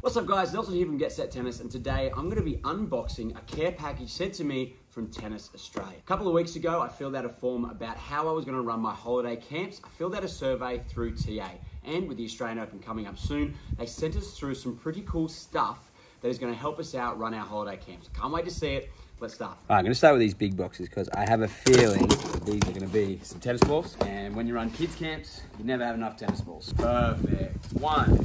What's up guys, Nelson here from Get Set Tennis and today I'm going to be unboxing a care package sent to me from Tennis Australia. A couple of weeks ago I filled out a form about how I was going to run my holiday camps. I filled out a survey through TA and with the Australian Open coming up soon, they sent us through some pretty cool stuff that is going to help us out run our holiday camps. Can't wait to see it. Let's start. I'm going to start with these big boxes because I have a feeling these are going to be some tennis balls. And when you run kids camps, you never have enough tennis balls. Perfect. One,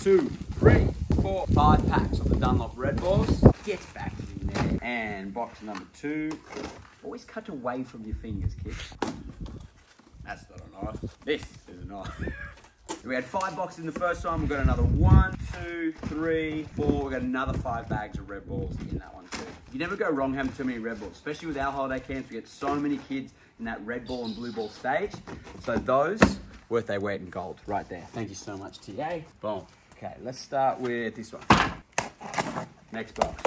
two, three, four, five packs of the Dunlop Red Balls. Get back in there. And box number two. Always cut away from your fingers, kids. That's not a knife. This is a knife. We had five boxes in the first time. We've got another one, two, three, four. We've got another five bags of Red Balls in that one. You never go wrong having too many Red Balls, especially with our holiday camps. We get so many kids in that Red Ball and Blue Ball stage. So those, worth their weight in gold right there. Thank you so much, TA. Boom. Okay, let's start with this one. Next box.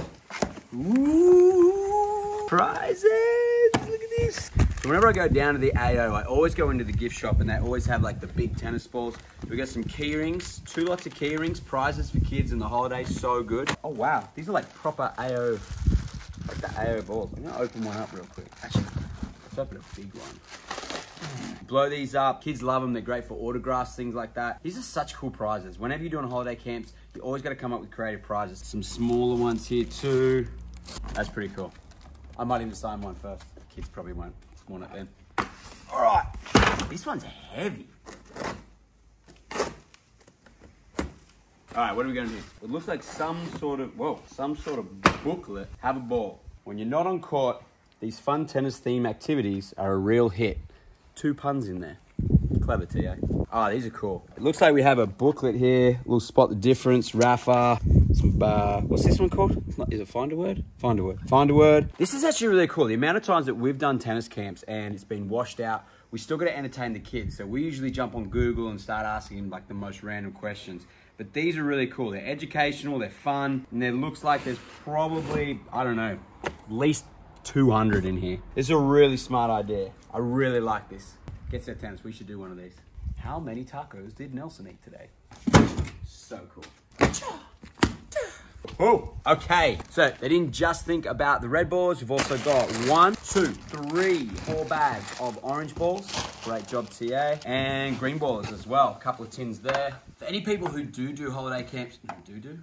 Ooh, prizes! Look at this. So whenever I go down to the AO, I always go into the gift shop and they always have like the big tennis balls. We got some key rings, two lots of key rings, prizes for kids in the holidays, so good. Oh wow, these are like proper AO, like the AO balls. I'm gonna open one up real quick. Actually, let's open a big one. Blow these up. Kids love them. They're great for autographs, things like that. These are such cool prizes. Whenever you're doing holiday camps, you always got to come up with creative prizes. Some smaller ones here too. That's pretty cool. I might even sign one first. Kids probably won't want it then. All right. This one's heavy. All right, what are we gonna do? It looks like some sort of, whoa, some sort of booklet. Have a ball. When you're not on court, these fun tennis theme activities are a real hit. Two puns in there. Clever, TA. Ah, these are cool. It looks like we have a booklet here. We'll spot the difference. Rafa. Some, uh, what's this one called? It's not, is it Find a Word? Find a Word. Find a Word. This is actually really cool. The amount of times that we've done tennis camps and it's been washed out, we still got to entertain the kids. So we usually jump on Google and start asking like the most random questions. But these are really cool. They're educational, they're fun, and it looks like there's probably, I don't know, at least 200 in here. This is a really smart idea. I really like this. Get set tennis, we should do one of these. How many tacos did Nelson eat today? So cool. Oh, okay. So they didn't just think about the red balls. You've also got one, two, three, four bags of orange balls. Great job, TA. And green balls as well. A couple of tins there. For any people who do do holiday camps, do do?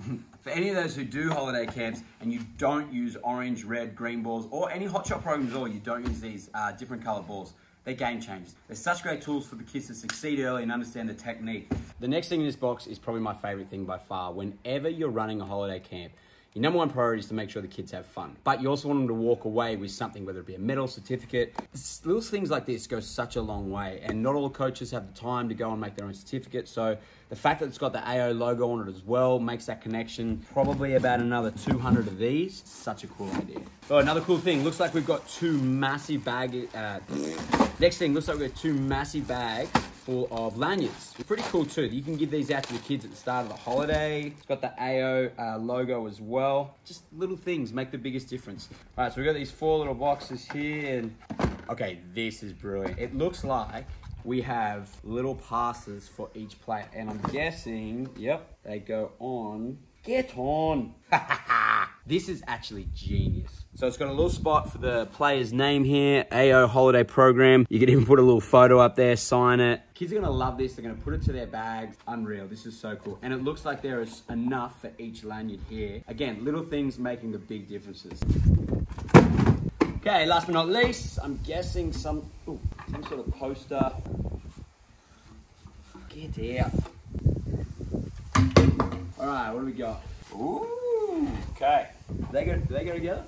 For any of those who do holiday camps and you don't use orange, red, green balls, or any hot shot programs at all, you don't use these uh, different colored balls. They're game changers. They're such great tools for the kids to succeed early and understand the technique. The next thing in this box is probably my favorite thing by far. Whenever you're running a holiday camp, your number one priority is to make sure the kids have fun. But you also want them to walk away with something, whether it be a medal, certificate. Little things like this go such a long way. And not all coaches have the time to go and make their own certificate. So the fact that it's got the AO logo on it as well makes that connection. Probably about another 200 of these. Such a cool idea. Oh, another cool thing. Looks like we've got two massive bag. Uh, next thing, looks like we've got two massive bags full of lanyards. Pretty cool too. You can give these out to the kids at the start of the holiday. It's got the AO uh, logo as well. Just little things make the biggest difference. All right, so we've got these four little boxes here and okay, this is brilliant. It looks like we have little passes for each player. And I'm guessing, yep, they go on. Get on. this is actually genius. So it's got a little spot for the player's name here, AO holiday program. You can even put a little photo up there, sign it. Kids are gonna love this. They're gonna put it to their bags. Unreal, this is so cool. And it looks like there is enough for each lanyard here. Again, little things making the big differences. Okay, last but not least, I'm guessing some, ooh, some sort of poster. Get out. All right, what do we got? Ooh, okay. Do they go, do they go together?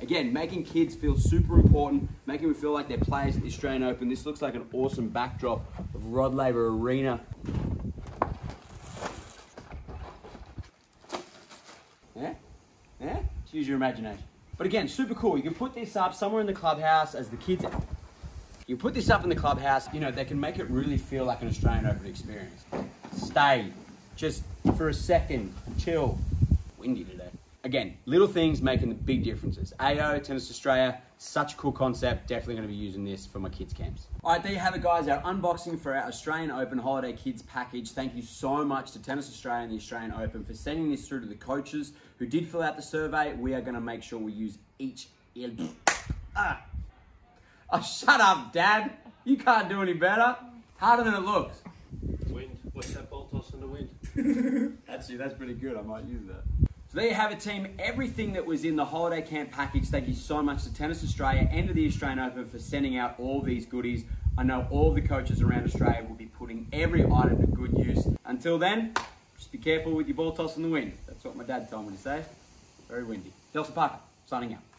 Again, making kids feel super important, making them feel like they're players at the Australian Open. This looks like an awesome backdrop of Rod Laver Arena. Yeah? Yeah? Just use your imagination. But again, super cool. You can put this up somewhere in the clubhouse as the kids. You put this up in the clubhouse, you know, they can make it really feel like an Australian Open experience. Stay. Just for a second. Chill. Windy today. Again, little things making the big differences. AO, Tennis Australia, such a cool concept. Definitely going to be using this for my kids' camps. All right, there you have it, guys. Our unboxing for our Australian Open Holiday Kids package. Thank you so much to Tennis Australia and the Australian Open for sending this through to the coaches who did fill out the survey. We are going to make sure we use each. Ah. Oh, shut up, Dad. You can't do any better. Harder than it looks. Wind. What's that ball toss in the wind? Actually, that's pretty good. I might use that. So there you have it, team. Everything that was in the holiday camp package. Thank you so much to Tennis Australia and to the Australian Open for sending out all these goodies. I know all the coaches around Australia will be putting every item to good use. Until then, just be careful with your ball toss in the wind. That's what my dad told me to say. Very windy. Nelson Parker, signing out.